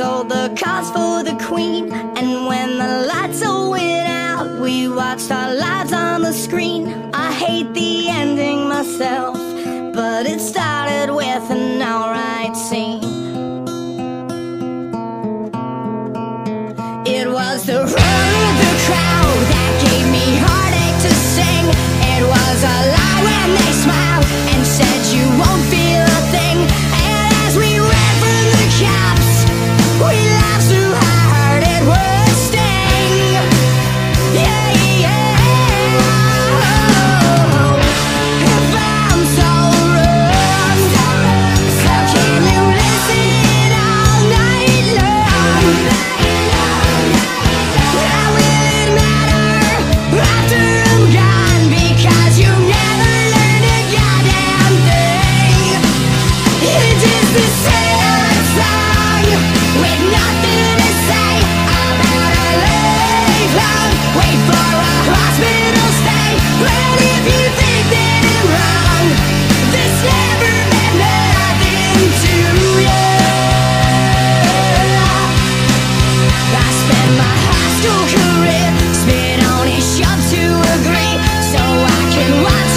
called the cause for the queen. And when the lights all went out, we watched our lives on the screen. I hate the ending myself, but it started with an alright scene. Spit on his shot to agree So I can watch